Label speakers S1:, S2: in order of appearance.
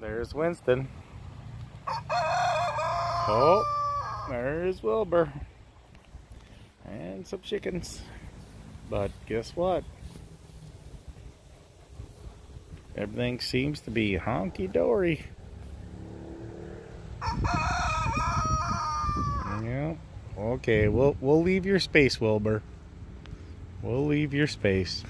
S1: There's Winston. Oh, there's Wilbur. And some chickens. But guess what? Everything seems to be honky-dory. Yeah. Okay, we'll we'll leave your space, Wilbur. We'll leave your space.